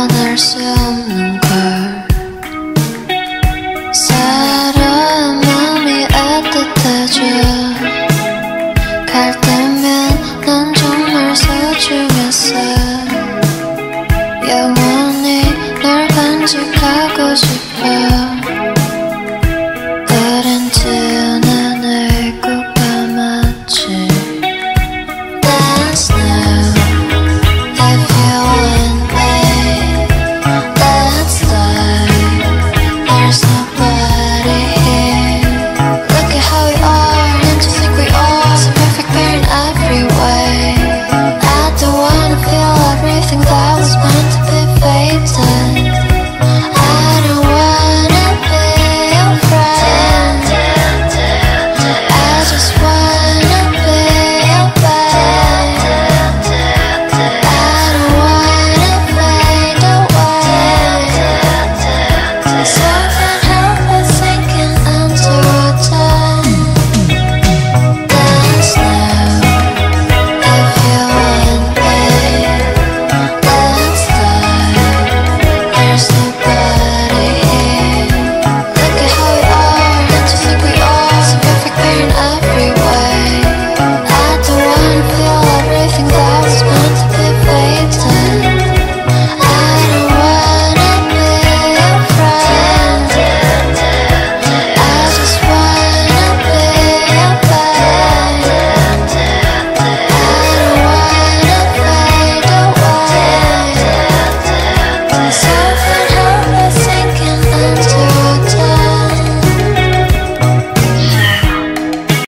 변할 수 없는 걸. 사람 마음이 애틋해져. 갈 때면 난 정말 소중했어. 영원히 널 간직하고 싶어.